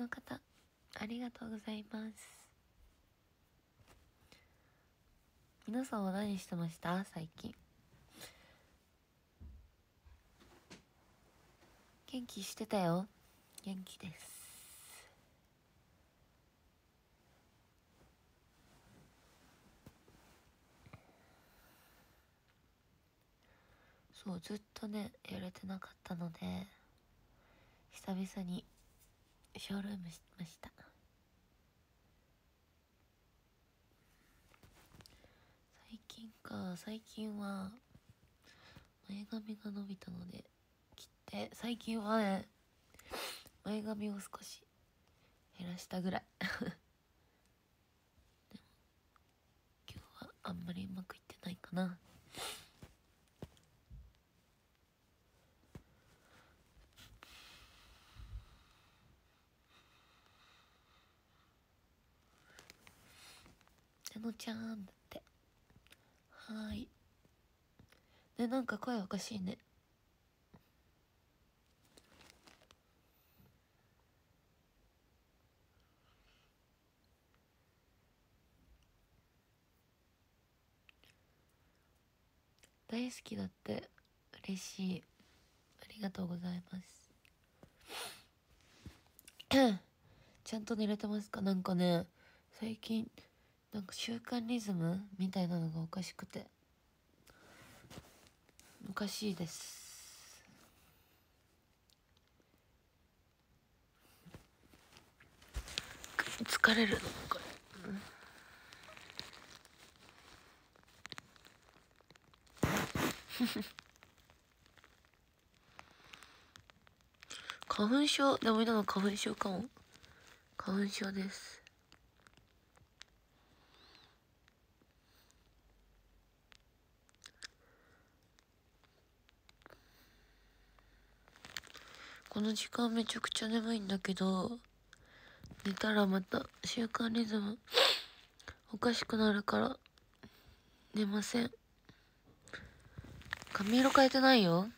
の方ありがとうございます。皆さんは何してました？最近。元気してたよ。元気です。そうずっとねやれてなかったので久々にショールームしました。最近か。最近は前髪が伸びたので切って最近はね前髪を少し減らしたぐらい。でも今日はあんまりうまくいってないかな。あのちゃんだって。はーい。ねなんか声おかしいね。大好きだって。嬉しい。ありがとうございます。ちゃんと寝れてますか？なんかね最近なんか習慣リズムみたいなのがおかしくておかしいです。疲れる。のこれ、花粉症？でも今の花粉症かも。花粉症です。この時間めちゃくちゃ眠いんだけど寝たらまた習慣リズムおかしくなるから寝ません。髪色変えてないよ。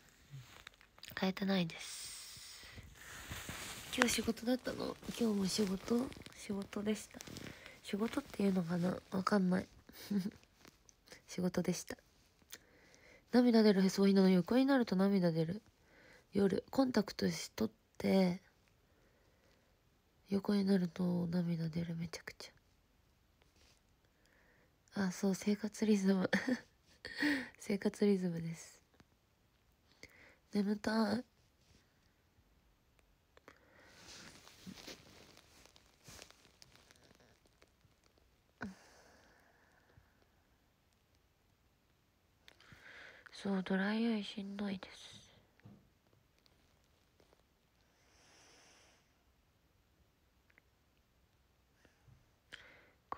変えてないです。今日仕事だったの？今日も仕事？仕事でした。仕事っていうのかな？わかんない。仕事でした。涙出るへそいなの横になると涙出る。夜コンタクトしとって横になると涙出るめちゃくちゃ。あそう生活リズム。生活リズムです。眠たい。そうドライアイしんどいです。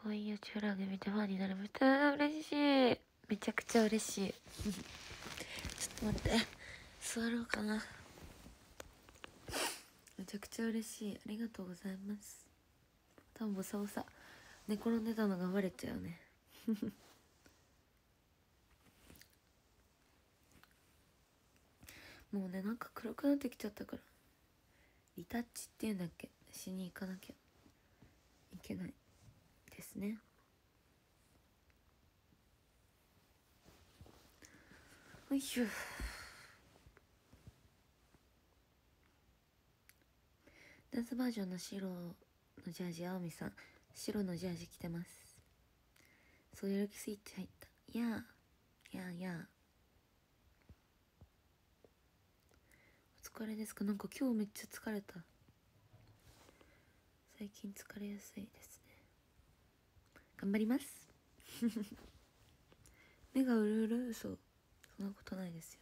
こういうチュラグ見てファンになれました嬉しいめちゃくちゃ嬉しい。ちょっと待って。座ろうかな。めちゃくちゃ嬉しい。ありがとうございます。多分ボサボサ。寝転んでたのがバレちゃうね。もうねなんか黒くなってきちゃったから。リタッチっていうんだっけ？しに行かなきゃ。いけない。ですね。よいしょダンスバージョンの白のジャージ青みさん。白のジャージ着てます。そうやる気スイッチ入った。やあやあやあお疲れですか？なんか今日めっちゃ疲れた。最近疲れやすいです。ね頑張ります。目がうるうる嘘。そんなことないですよ。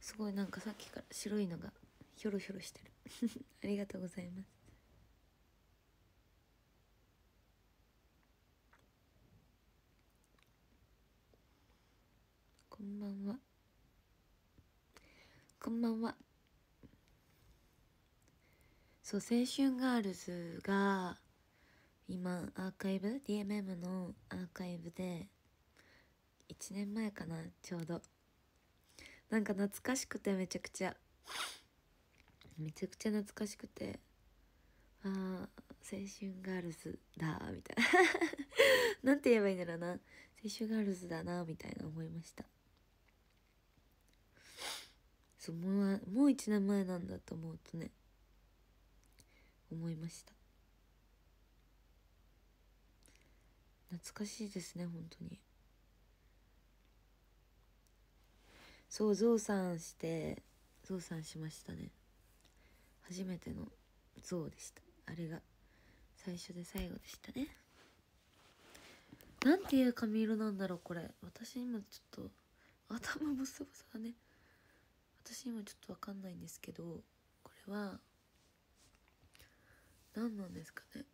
すごいなんかさっきから白いのがひょろひょろしてる。ありがとうございます。こんばんは。こんばんは。そう青春ガールズが今アーカイブ DMM のアーカイブで1年前かなちょうど。なんか懐かしくてめちゃくちゃ。めちゃくちゃ懐かしくてああ青春ガールズだみたいな。なんて言えばいいんだろうな。青春ガールズだなみたいな思いました。そうもうもう1年前なんだと思うとね。思いました。懐かしいですね本当に。そうゾウさんしてゾウさんしましたね。初めてのゾウでした。あれが最初で最後でしたね。なんていう髪色なんだろうこれ。私今ちょっと頭ボサボサだね。私今ちょっとわかんないんですけどこれは何なんですかね。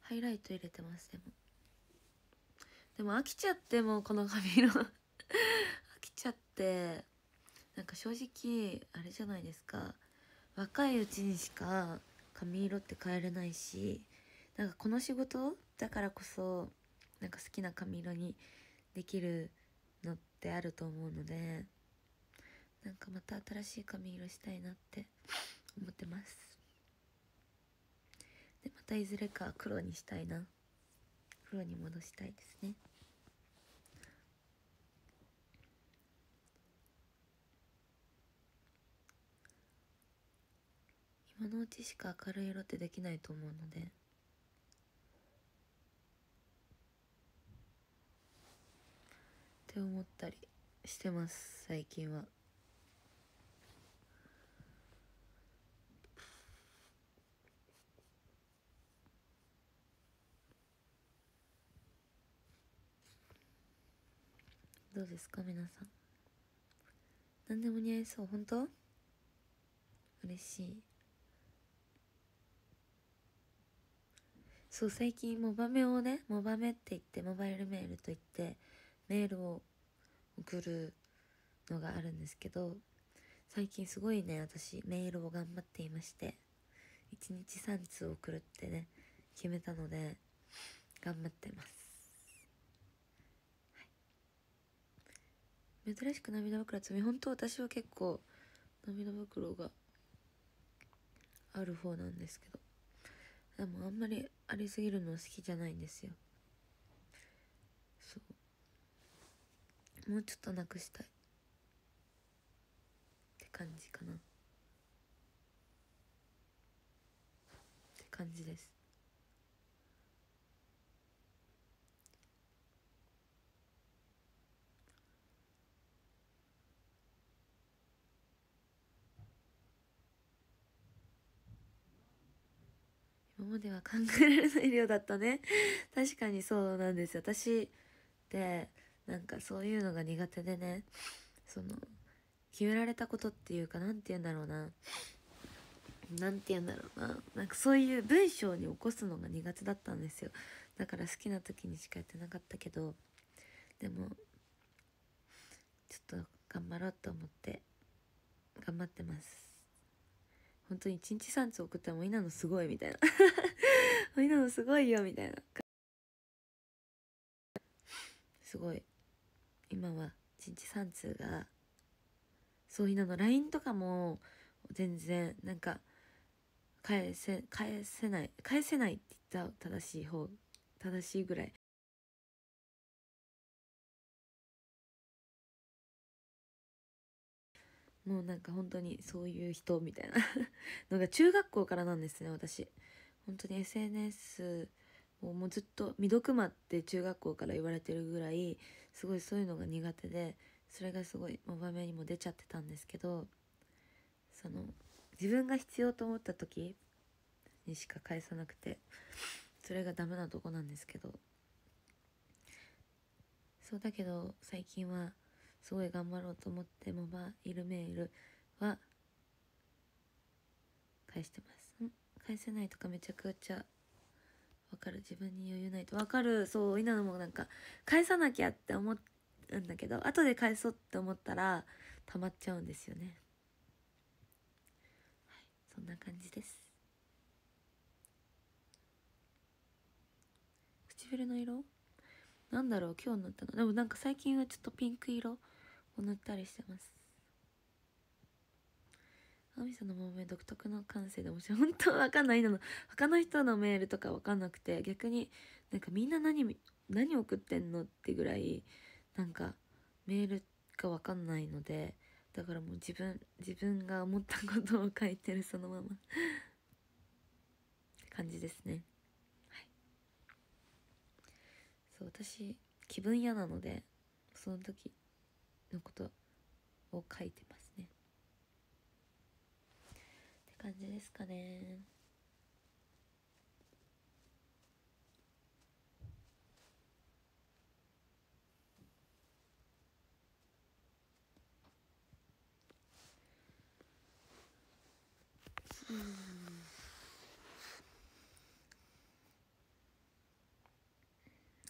ハイライト入れてますでも。でも飽きちゃってもうこの髪色 飽きちゃってなんか正直あれじゃないですか。若いうちにしか髪色って変えれないしなんかこの仕事だからこそなんか好きな髪色にできるのってあると思うのでなんかまた新しい髪色したいなって思ってます。たいずれか黒にしたいな。黒に戻したいですね。今のうちしか明るい色ってできないと思うので。って思ったりしてます最近は。どうですか皆さん。何でも似合いそう。本当？嬉しい。そう最近モバメをねモバメって言ってモバイルメールと言ってメールを送るのがあるんですけど最近すごいね私メールを頑張っていまして1日3通送るってね決めたので頑張ってます。珍しく涙袋積み本当私は結構涙袋がある方なんですけどでもあんまりありすぎるの好きじゃないんですよ。そう。もうちょっとなくしたい。って感じかな。って感じです。今までは考えられない量だったね。確かにそうなんです私ってなんかそういうのが苦手でね。その決められたことっていうか何て言うんだろうな。何て言うんだろうな。なんかそういう文章に起こすのが苦手だったんですよ。だから好きな時にしかやってなかったけど。でもちょっと頑張ろうと思って頑張ってます。本当に1日3通送ったらもう稲野すごいみたいな。稲野すごいよみたいな。すごい。今は1日3通がそう稲野 LINE とかも全然なんか返せ返せない返せないって言った正しい方正しいぐらい。もうなんか本当にそういう人みたいな のが中学校からなんですね私。本当に SNS をもうずっと未読魔って中学校から言われてるぐらいすごいそういうのが苦手でそれがすごいモバメにも出ちゃってたんですけどその自分が必要と思った時にしか返さなくてそれがダメなとこなんですけど。そうだけど最近はすごい頑張ろうと思ってモバイルメールは返してます。返せないとかめちゃくちゃわかる自分に余裕ないとわかる。そう稲野もなんか返さなきゃって思うんだけど後で返そうって思ったら溜まっちゃうんですよね。はい。そんな感じです。唇の色？なんだろう？今日塗ったの。でもなんか最近はちょっとピンク色。を塗ったりしてます。マミさんのモーメ独特の感性で面白い本当わかんないの。他の人のメールとかわかんなくて逆になんかみんな何何送ってんのってぐらいなんかメールがわかんないのでだからもう自分自分が思ったことを書いてるそのまま。感じですね。はい。そう私気分屋なのでその時のことを書いてますね。って感じですかね。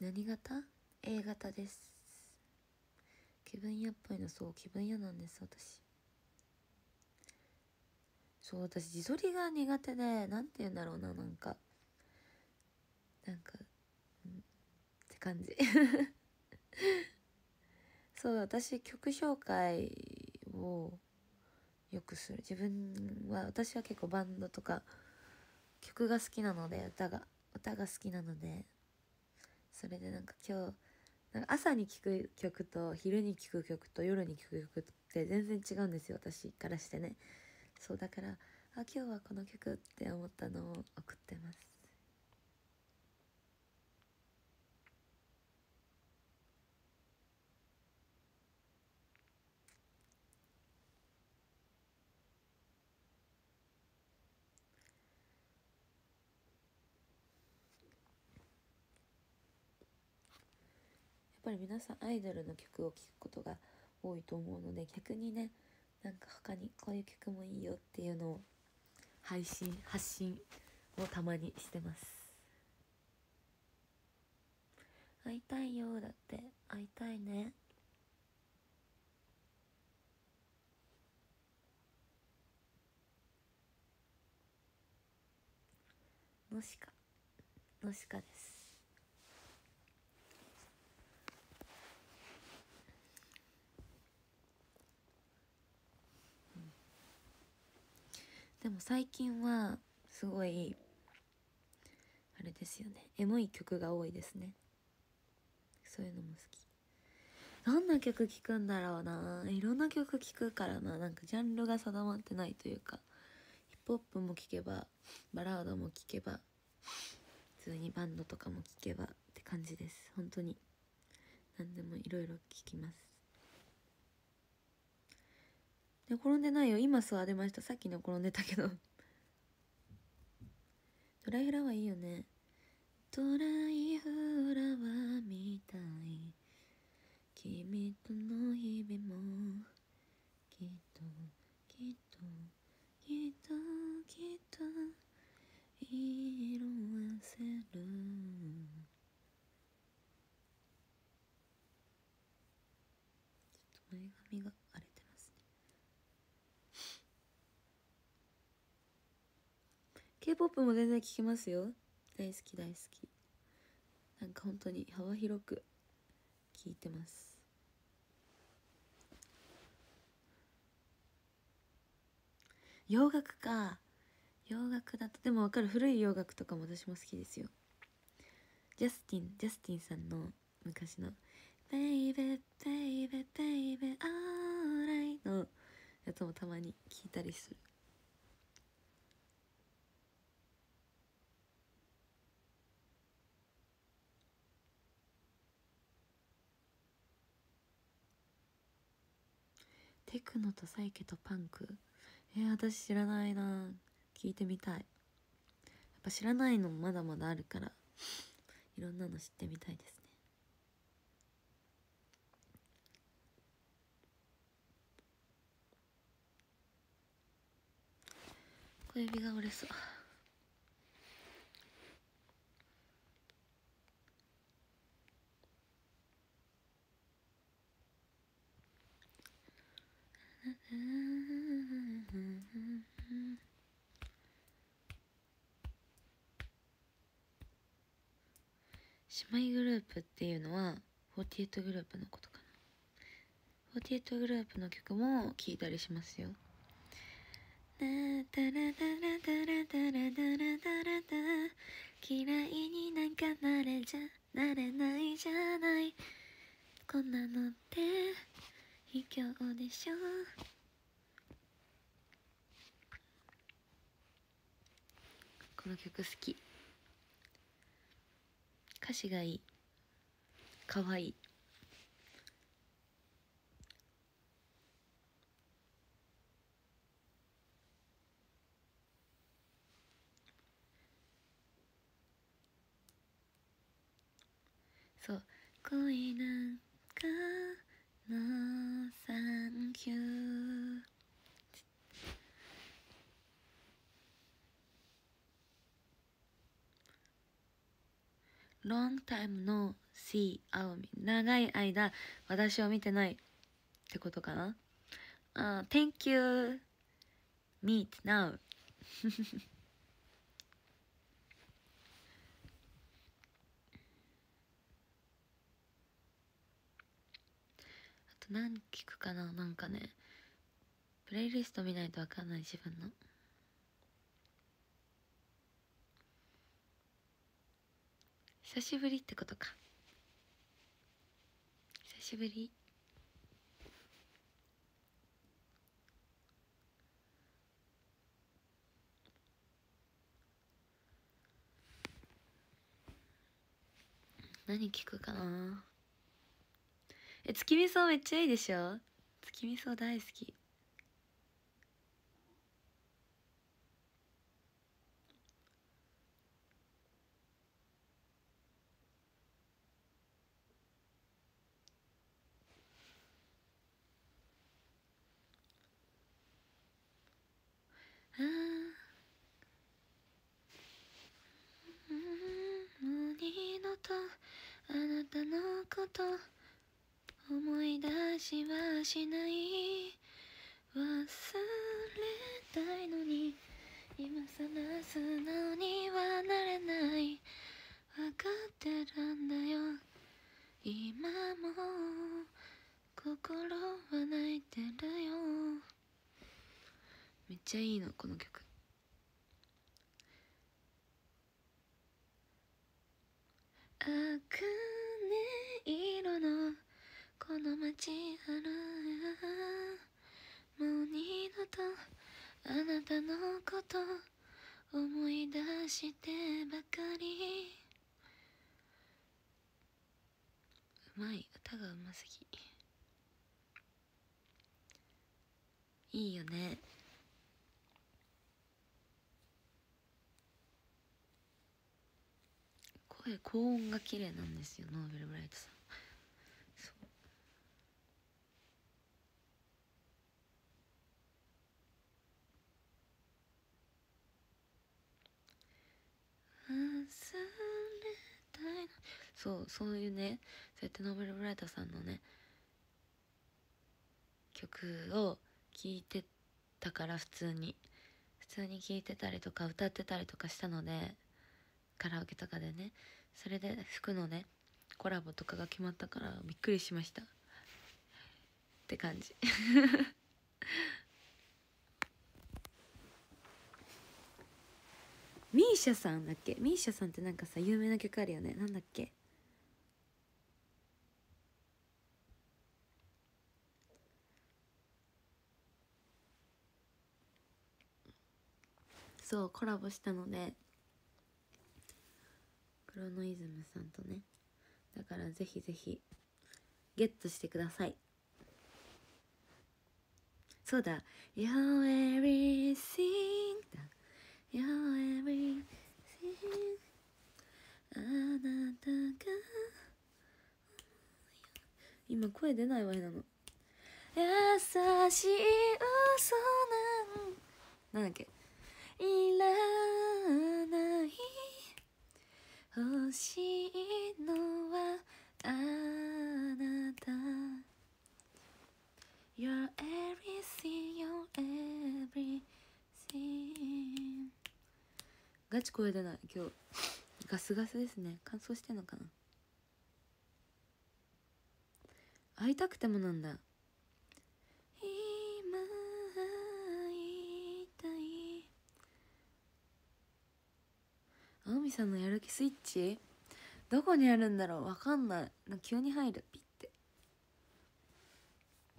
何型 ?A 型です。気分屋っぽいのそう気分屋なんです私。そう私自撮りが苦手でなんて言うんだろうななんか。なんか、うん、って感じ。そう私曲紹介をよくする。自分は私は結構バンドとか曲が好きなので歌が歌が好きなのでそれでなんか今日なんか朝に聴く曲と昼に聴く曲と夜に聴く曲って全然違うんですよ私からしてね。そうだからあ今日はこの曲って思ったのを送ってます。ぱり皆さんアイドルの曲を聴くことが多いと思うので逆にねなんか他にこういう曲もいいよっていうのを配信発信をたまにしてます。会いたいよだって会いたいね。のしかのしかです。でも最近はすごいあれですよね。エモい曲が多いですね。そういうのも好き。どんな曲聴くんだろうな。いろんな曲聴くからな。なんかジャンルが定まってないというか。ヒップホップも聴けばバラードも聴けば普通にバンドとかも聴けばって感じです。本当に。何でもいろいろ聴きます。寝転んでないよ。今座れました。さっき寝転んでたけど。ドライフラワーいいよね。ドライフラワーみたい。君との日々もきっときっときっときっと色あせるちょっと前髪があれ K-POP も全然聴きますよ。大好き大好き。なんか本当に幅広く聴いてます。洋楽か。洋楽だとでも分かる。古い洋楽とかも私も好きですよ。ジャスティンジャスティンさんの昔の「ベイベーベイベーベイベアーライ」のやつもたまに聞いたりする。テクノとサイケとパンク。えー、私知らないな。聞いてみたい。やっぱ知らないのもまだまだあるから。いろんなの知ってみたいですね。小指が折れそう。姉妹グループっていうのは48グループのことかな。48グループの曲も聴いたりしますよなタラタラタラタラタラタラタ嫌いになんかなれじゃなれないじゃないこんなのって卑怯でしょ。この曲好き。歌詞がいい。かわい。いそう。恋なんかのサンキュー。ロンタイムの see 青み長い間私を見てないってことかな？あ、uh, Thank you. Meet now. 何聞くかななんかね。プレイリスト見ないと分かんない自分の。久しぶりってことか。久しぶり？何聞くかな？え月見草めっちゃいいでしょ？月見草大好きあもう二度とあなたのこと思い出しない忘れたいのに今さら素直にはなれない。分かってるんだよ。今も心は泣いてるよ。めっちゃいいのこの曲。あくね色のこの街あるもう二度とあなたのこと思い出してばかり。うまい歌がうますぎ。いいよね。声高音が綺麗なんですよノーベルブライトさんそう忘れたいのそうそういうねそうやってノーベルブライトさんのね曲を聴いてたから普通に。普通に聴いてたりとか歌ってたりとかしたのでカラオケとかでね。それで服のねコラボとかが決まったからびっくりしました。って感じ。ミーシャさんだっけ？ミーシャさんってなんかさ有名な曲あるよね。なんだっけ？そうコラボしたのでクロノイズムさんとね。だからぜひぜひゲットしてください。そうだ「You're everything」だ「You're everything」あなたが今声出ないわよなの優しい嘘なんなんだっけいらない欲しいのはあなた You're everything, you're everything ガチ声出ない。今日ガスガスですね。乾燥してんのかな。会いたくてもなんだ。今会いたい。青海さんのやる気スイッチ？どこにあるんだろう。わかんない。急に入る。ピッて。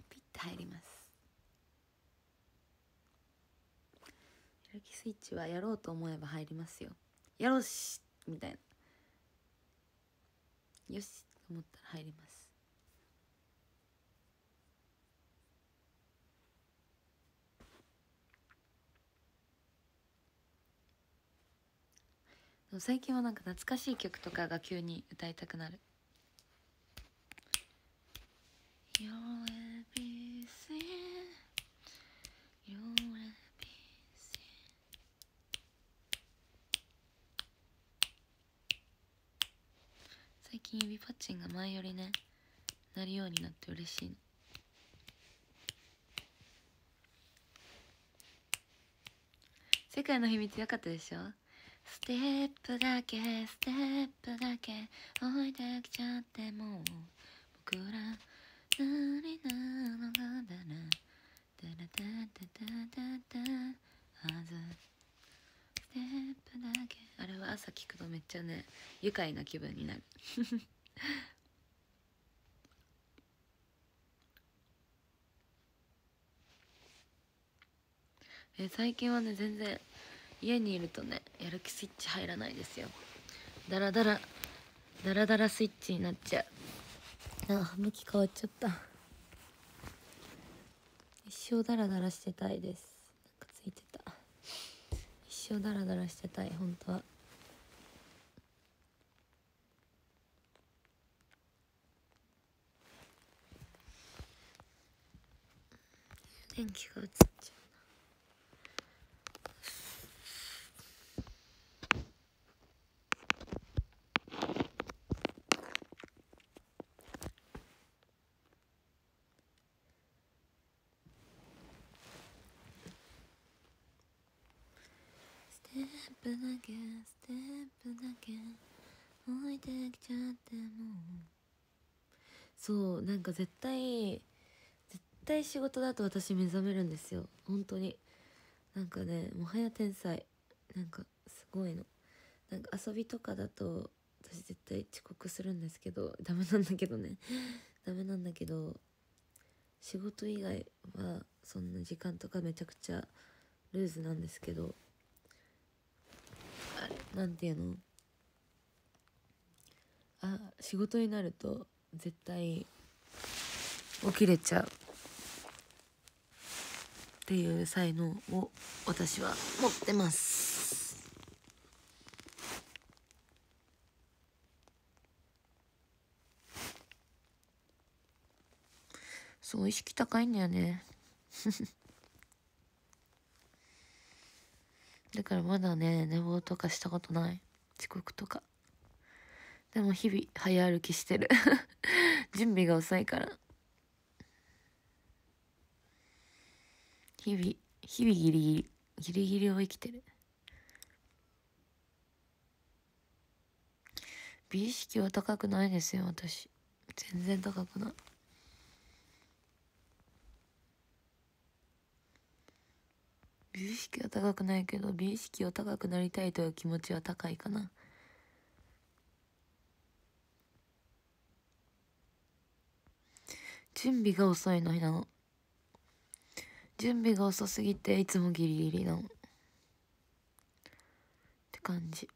ピッて入ります。スイッチはやろうと思えば入りますよ。やろうしみたいな。よしと思ったら入ります。でも最近はなんか懐かしい曲とかが急に歌いたくなる You're everything You're everything 最近指パッチンが前よりね。なるようになって嬉しいの。世界の秘密よかったでしょ？ステップだけステップだけ置いてきちゃっても僕ら何なのかだな。ダラダダダダダはず。ステップだけ。あれは朝聞くとめっちゃね愉快な気分になる。え最近はね全然家にいるとねやる気スイッチ入らないですよ。ダラダラダラダラスイッチになっちゃう。あ向き変わっちゃった。一生ダラダラしてたいです。なんかついてた。一生ダラダラしてたい本当は。電気が映っちゃうステップだけステップだけ置いてきちゃってもそうなんか絶対絶対仕事だと私目覚めるんですよ。本当に。なんかねもはや天才。なんかすごいの。なんか遊びとかだと私絶対遅刻するんですけどダメなんだけどね。ダメなんだけど仕事以外はそんな時間とかめちゃくちゃルーズなんですけどあれなんていうの？あ仕事になると絶対起きれちゃう。っていう才能を私は持ってます。そう意識高いんだよね。だからまだね寝坊とかしたことない。遅刻とか。でも日々早歩きしてる。準備が遅いから。日々日々ギリギリギリギリを生きてる。美意識は高くないですよ私。全然高くない。美意識は高くないけど美意識を高くなりたいという気持ちは高いかな。準備が遅いのなの。準備が遅すぎていつもギリギリなの。って感じ。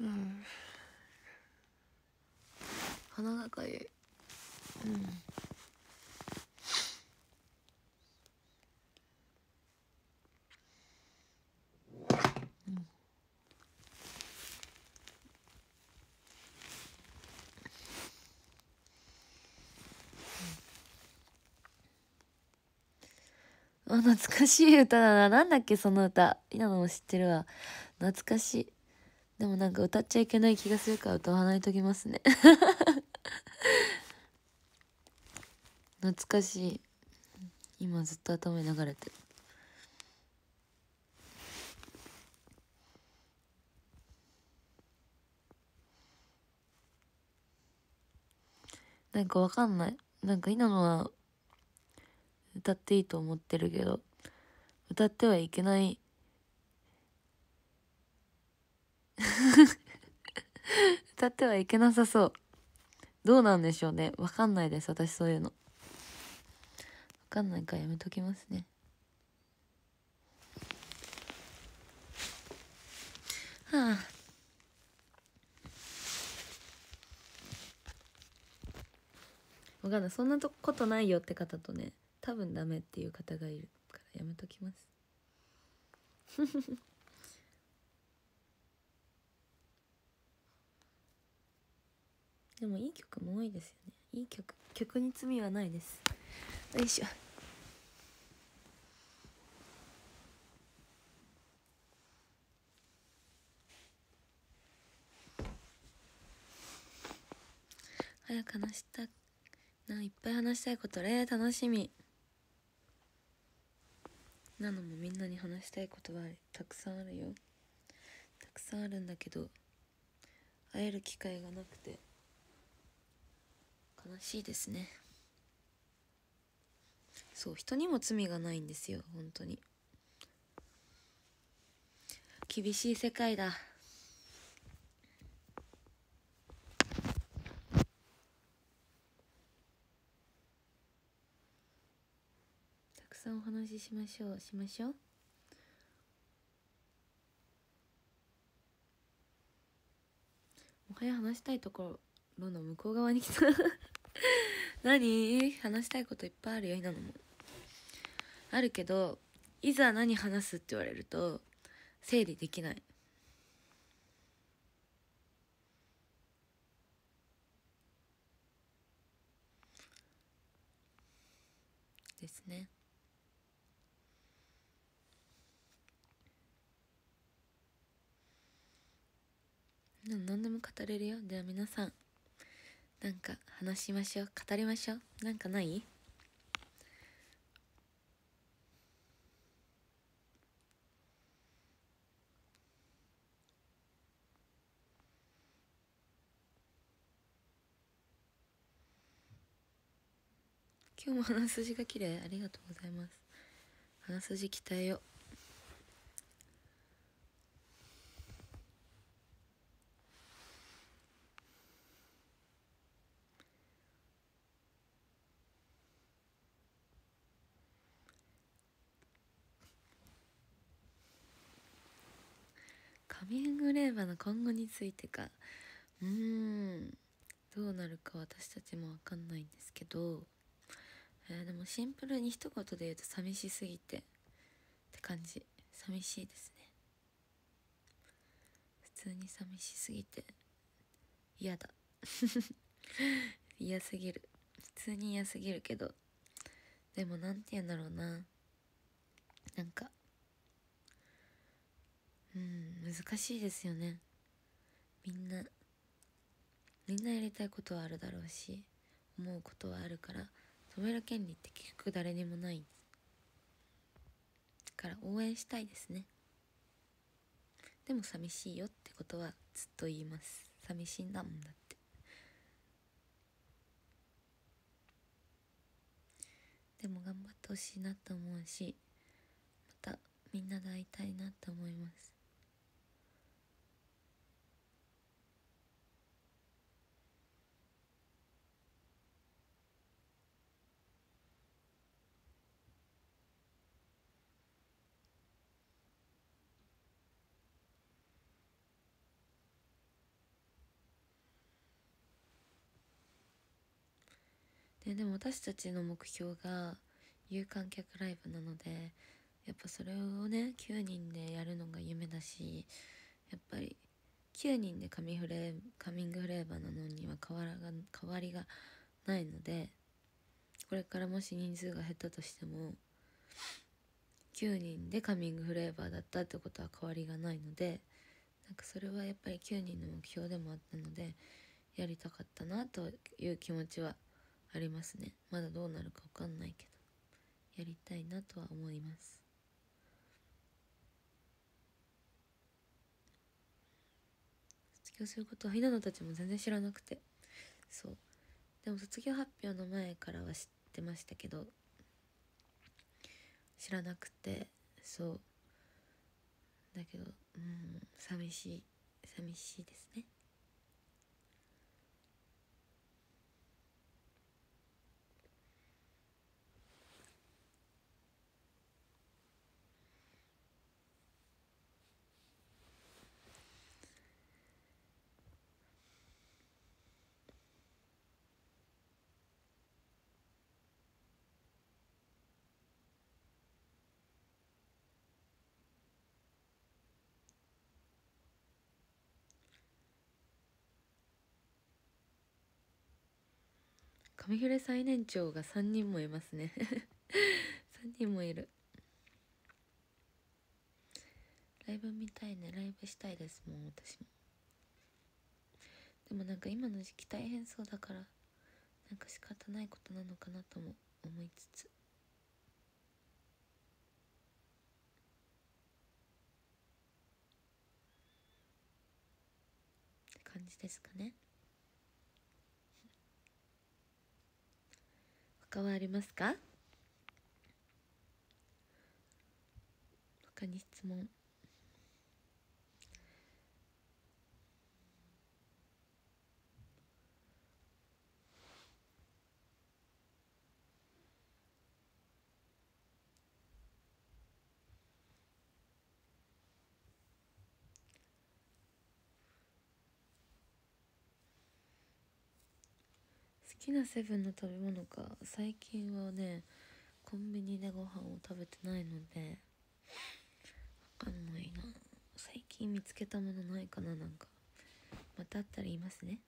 うん。鼻がかゆい。うん。懐かしい歌だな。なんだっけその歌。稲野も知ってるわ。懐かしい。でもなんか歌っちゃいけない気がするから歌わないときますね。懐かしい。今ずっと頭に流れてる。なんかわかんない。なんか稲野は歌っていいと思ってるけど歌ってはいけない。歌ってはいけなさそう。どうなんでしょうね。わかんないです私そういうの。わかんないからやめときますね。はあ。わかんない。そんなことないよって方とね多分ダメっていう方がいるからやめときます。でもいい曲も多いですよね。いい曲曲に罪はないです。よいしょ。早く話したないっぱい話したいことれ楽しみ。なのもみんなに話したいことはたくさんあるよ。たくさんあるんだけど会える機会がなくて悲しいですね。そう人にも罪がないんですよ本当に。厳しい世界だたくさんお話ししましょうしましょう。もはや話したいところの向こう側に来た。何？話したいこといっぱいあるよ今のも。あるけどいざ何話すって言われると整理できない。ですね。何でも語れるよ。では皆さんなんか話しましょう。語りましょう。なんかない？今日も鼻筋が綺麗。ありがとうございます。鼻筋鍛えよう。カミングレーバーの今後についてか。うーん。どうなるか私たちも分かんないんですけど、えー、でもシンプルに一言で言うと寂しすぎて。って感じ。寂しいですね。普通に寂しすぎて。嫌だ。嫌すぎる。普通に嫌すぎるけど。でも何て言うんだろうな。なんかうん難しいですよね。みんなみんなやりたいことはあるだろうし思うことはあるから止める権利って結局誰にもない。だから応援したいですね。でも寂しいよってことはずっと言います。寂しいんだもんだって。でも頑張ってほしいなと思うしまたみんなで会いたいなと思います。ででも私たちの目標が有観客ライブなのでやっぱそれをね9人でやるのが夢だしやっぱり9人でカミフレカミングフレーバーなのには変わらが変わりがないのでこれからもし人数が減ったとしても9人でカミングフレーバーだったってことは変わりがないのでなんかそれはやっぱり9人の目標でもあったのでやりたかったなという気持ちはありますね。まだどうなるか分かんないけどやりたいなとは思います。卒業することはひなのたちも全然知らなくて。そう。でも卒業発表の前からは知ってましたけど知らなくてそう。だけどうん寂しい寂しいですね。上フレ最年長が3人もいますね。3人もいる。ライブ見たいね。ライブしたいですもん私も。でもなんか今の時期大変そうだからなんか仕方ないことなのかなとも思いつつ。って感じですかね。他はありますか？他に質問。きなセブンの食べ物か最近はねコンビニでご飯を食べてないのでわかんないな。最近見つけたものないかななんか。またあったら言いますね。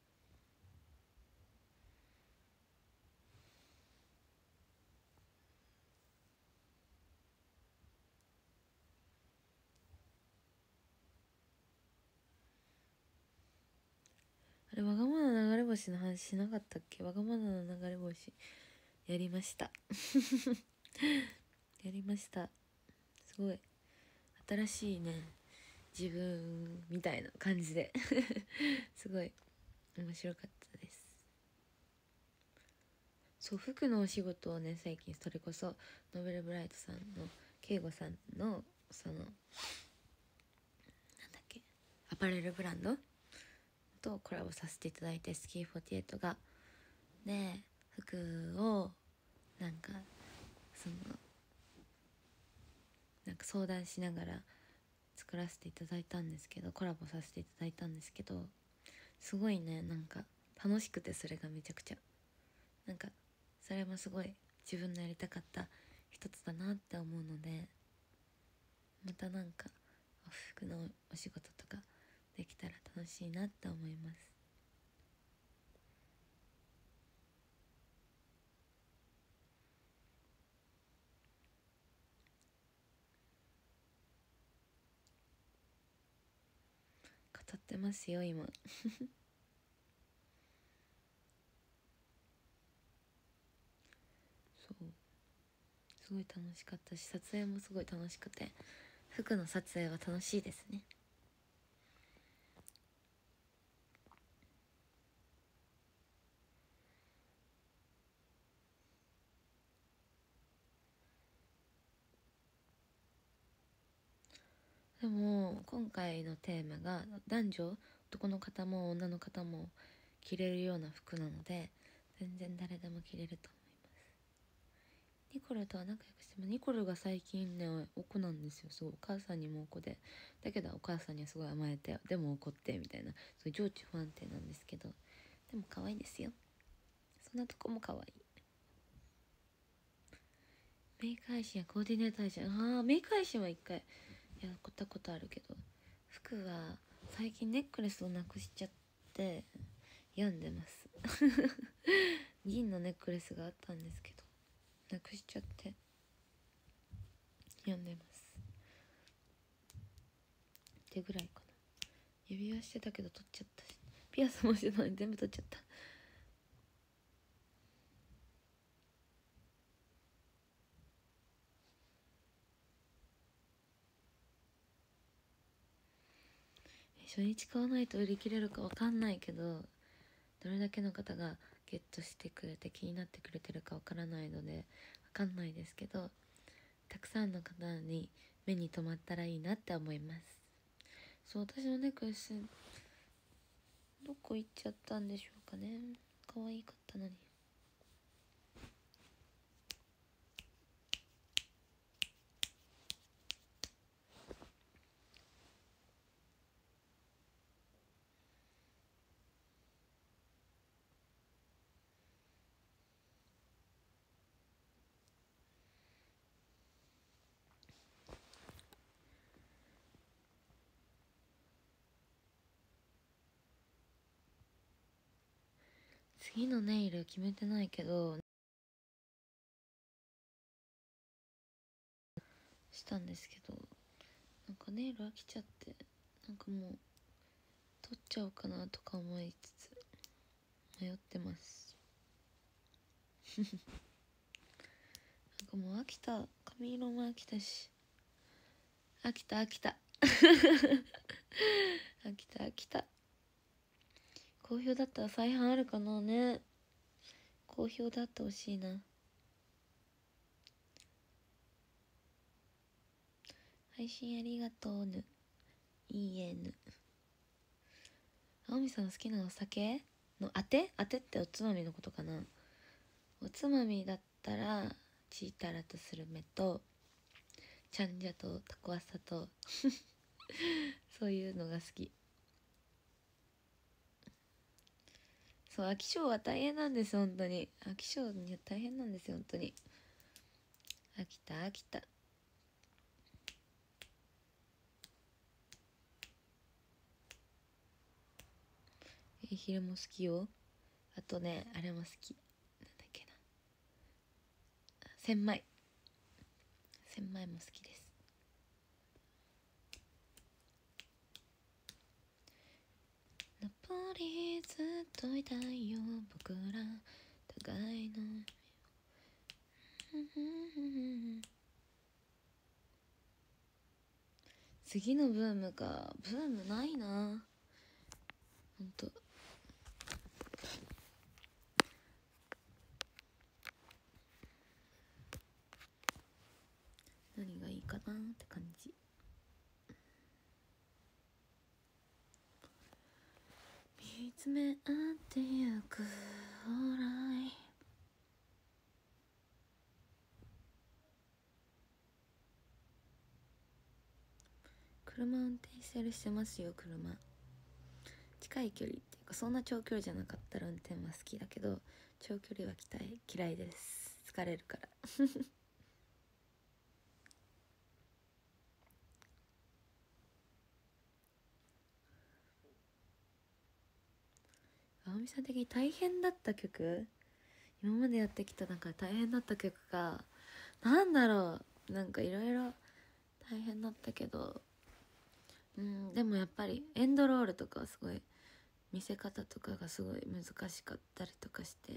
あれわがまま流れ星の話しなかったっけ？わがままな流れ星。やりました。やりました。すごい。新しいね。自分みたいな感じで。すごい。面白かったです。そう服のお仕事をね最近それこそノベルブライトさんの慶吾さんのそのなんだっけ？アパレルブランド？とコラボさせていただいてスキー48が。で服をなんかそのなんか相談しながら作らせていただいたんですけどコラボさせていただいたんですけどすごいねなんか楽しくてそれがめちゃくちゃ。なんかそれもすごい自分のやりたかった一つだなって思うのでまたなんか服のお仕事とかできたら楽しいなって思います。語ってますよ今。そう。すごい楽しかったし撮影もすごい楽しくて服の撮影は楽しいですねでも今回のテーマが男女男の方も女の方も着れるような服なので全然誰でも着れると思います。ニコルとは仲良くしてもニコルが最近ねお子なんですよ。そうお母さんにもお子でだけどお母さんにはすごい甘えてでも怒ってみたいな。そういう情緒不安定なんですけど。でも可愛いですよ。そんなとこも可愛い。メイク配信やコーディネート配信。ああメイク配信は一回。やったことあるけど。服は最近ネックレスをなくしちゃって病んでます。銀のネックレスがあったんですけどなくしちゃって病んでます。ってぐらいかな。指輪してたけど取っちゃったし。ピアスもしてたのに全部取っちゃった。初日買わないと売り切れるかわかんないけどどれだけの方がゲットしてくれて気になってくれてるかわからないのでわかんないですけどたくさんの方に目に留まったらいいなって思います。そう私のネックレスどこ行っちゃったんでしょうかね。可愛かったのに。次のネイル決めてないけどしたんですけどなんかネイル飽きちゃってなんかもう取っちゃおうかなとか思いつつ迷ってます。なんかもう飽きた髪色も飽きたし飽きた飽きた。飽きた飽きた。好評だったら再販あるかなね。好評だってほしいな。配信ありがとうぬ。いいえぬ。青みさんの好きなお酒のあて？あてっておつまみのことかな。おつまみだったらチータラとスルメとチャンジャとタコワサと。そういうのが好き。そう飽き性は大変なんです本当に。飽き性には大変なんですよ本当に。飽きた飽きた。えひれも好きよ。あとねあれも好き。なんだっけな。千枚。千枚も好きです。ナポリずっといたいよ。僕ら互いの。次のブームかブームないな。ほんと。何がいいかなって感じ。見つめ合ってゆく往来。車運転したりしてますよ車。近い距離っていうかそんな長距離じゃなかったら運転は好きだけど長距離は嫌い嫌いです。疲れるから。青みさん的に大変だった曲？今までやってきた中で大変だった曲がなんだろう？なんかいろいろ大変だったけど。うんでもやっぱりエンドロールとかはすごい見せ方とかがすごい難しかったりとかして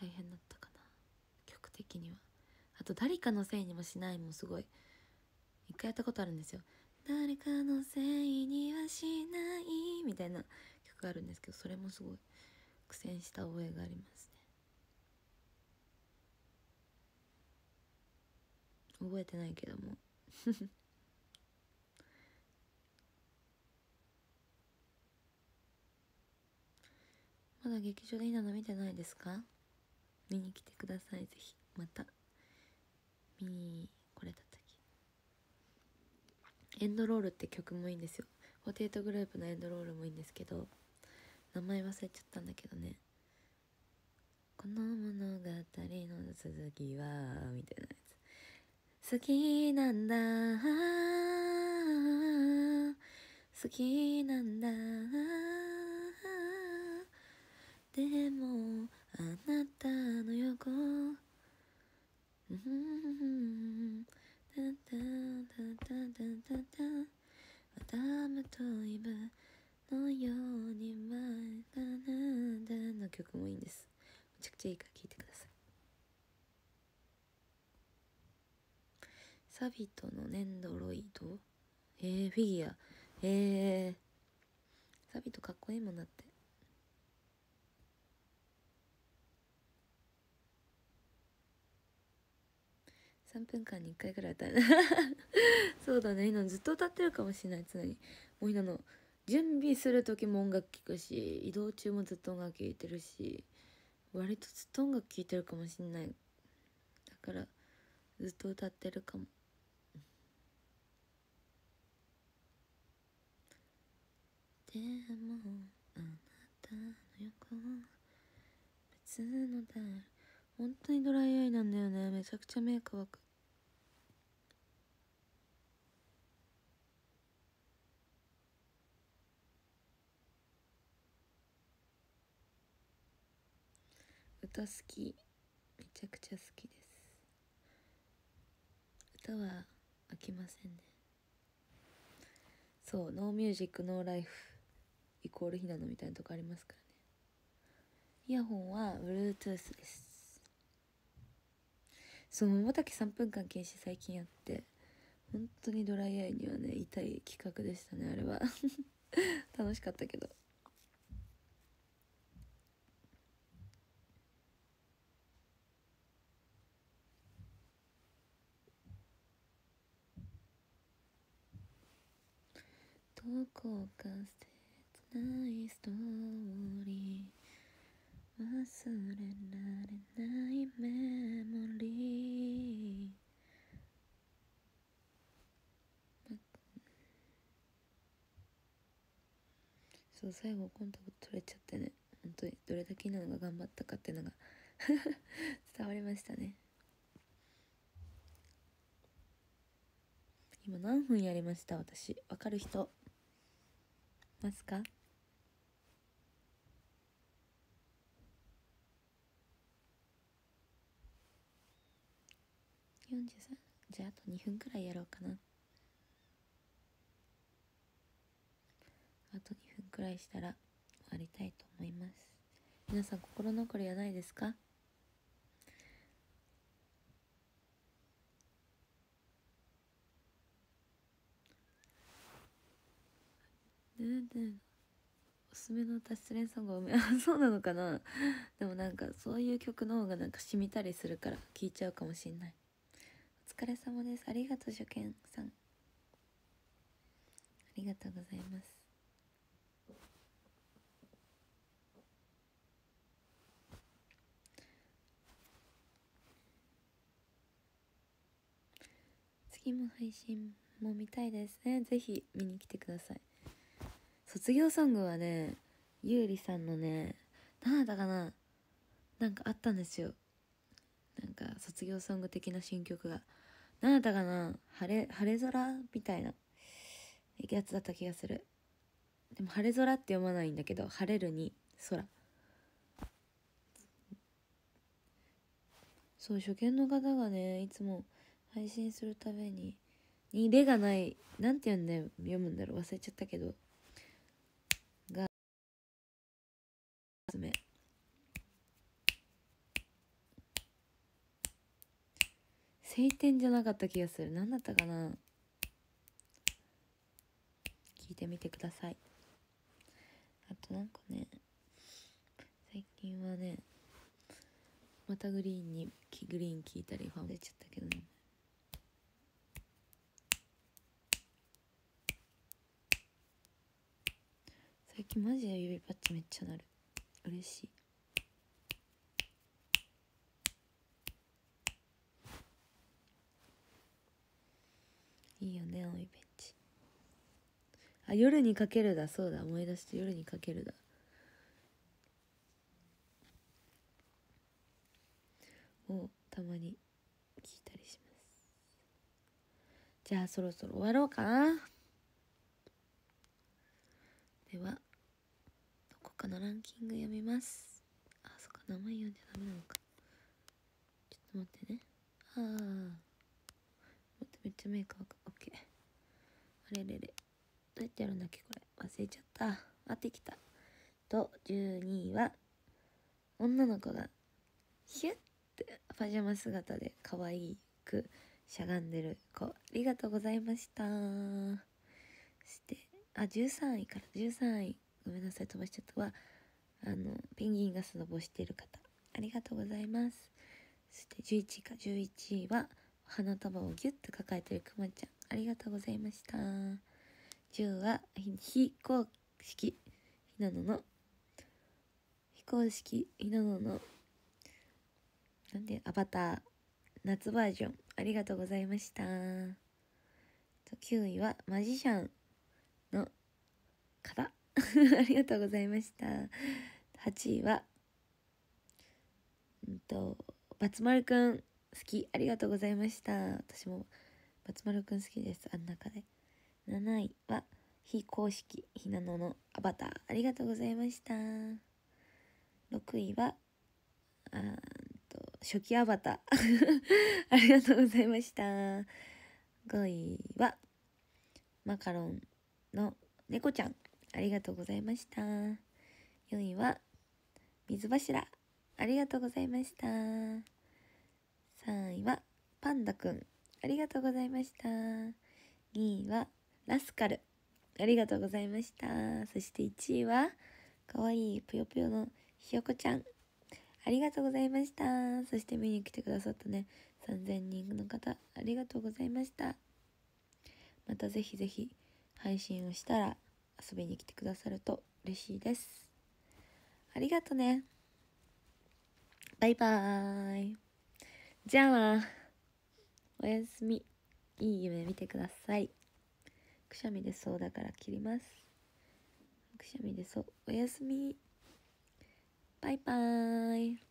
大変だったかな。曲的には。あと「誰かのせいにもしない」もすごい一回やったことあるんですよ。誰かのせいにはしないみたいな。があるんですけどそれもすごい苦戦した覚えがありますね。覚えてないけども。まだ劇場でいいなの見てないですか？見に来てくださいぜひ。また。見に来れた時。エンドロールって曲もいいんですよ。ポテトグループのエンドロールもいいんですけど。名前忘れちゃったんだけどね。この物語の続きはみたいなやつ。好きなんだ。好きなんだ。サビトの粘土ロイド？えー、フィギュア。えー、サビトかっこいいもんなって。3分間に1回ぐらい歌う そうだね。今ずっと歌ってるかもしれない。常に。もう今の準備する時も音楽聴くし移動中もずっと音楽聴いてるし割とずっと音楽聴いてるかもしんない。だからずっと歌ってるかも。別の誰本当にドライアイなんだよね。めちゃくちゃ目乾く歌好き。めちゃくちゃ好きです。歌は飽きませんね。そうノーミュージックノーライフ。イコールひなのみたいなとこありますからね。イヤホンは Bluetooth です。そう桃竹3分間禁止最近やって。本当にドライアイにはね痛い企画でしたねあれは。楽しかったけど。どこか切ないストーリー。忘れられないメモリー。そう最後コンタクト取れちゃってね。本当にどれだけなのが頑張ったかっていうのが 伝わりましたね。今何分やりました？私。わかる人？ますか？43じゃああと2分くらいやろうかな。あと2分くらいしたら終わりたいと思います。皆さん心残りはないですか？ねえねえおすすめの歌失恋ソングをあそうなのかな？でもなんかそういう曲の方がなんか染みたりするから聴いちゃうかもしんない。疲れ様です。ありがとう受験さん。ありがとうございます。次も配信も見たいですね。ぜひ見に来てください。卒業ソングはねゆうりさんのね何だったかななんかあったんですよ。なんか卒業ソング的な新曲が。何だったかな晴れ晴れ空みたいなやつだった気がする。でも晴れ空って読まないんだけど晴れるに空。そう初見の方がねいつも配信するために「にれ」がないなんて読んで読むんだろう忘れちゃったけどがめ晴天じゃなかった気がする。何だったかな。聞いてみてください。あとなんかね最近はねまたグリーンにグリーン聞いたりファン出ちゃったけどね。最近マジで指パッチめっちゃなる。嬉しいいいよね青いベンチあ夜にかけるだそうだ。思い出して夜にかけるだ。をたまに聞いたりします。じゃあそろそろ終わろうかな。ではどこかのランキング読みます。あそっか名前読んじゃダメなのか。ちょっと待ってね。ああ待ってめっちゃメイクわかオッケー。あれれれ。どうやってやるんだっけこれ。忘れちゃった。あってきた。と12位は女の子がヒュッてパジャマ姿で可愛くしゃがんでる子。ありがとうございました。してあ13位から。13位。ごめんなさい飛ばしちゃった。はあのペンギンがスノボしてる方。ありがとうございます。そして11位か。11位は花束をギュッと抱えてるくまちゃん。ありがとうございました。10は非公式ひなのの。非公式ひなのの。なんでアバター夏バージョンありがとうございました。9位はマジシャンの方。ありがとうございました。8位は うんとバツマルくん好き。ありがとうございました。私もバツマルくん好きです。あん中で。7位は非公式ひなののアバター。ありがとうございました。6位はあと初期アバター。ありがとうございました。5位はマカロンの猫ちゃん。ありがとうございました。4位は水柱。ありがとうございました。3位はパンダくん。ありがとうございました。2位はラスカル。ありがとうございました。そして1位はかわいいぷよぷよのひよこちゃん。ありがとうございました。そして見に来てくださったね3000人の方。ありがとうございました。またぜひぜひ配信をしたら遊びに来てくださると嬉しいです。ありがとね。バイバーイ。じゃあおやすみ。いい夢見てください。くしゃみ出そうだから切ります。くしゃみ出そう。おやすみ。バイバーイ。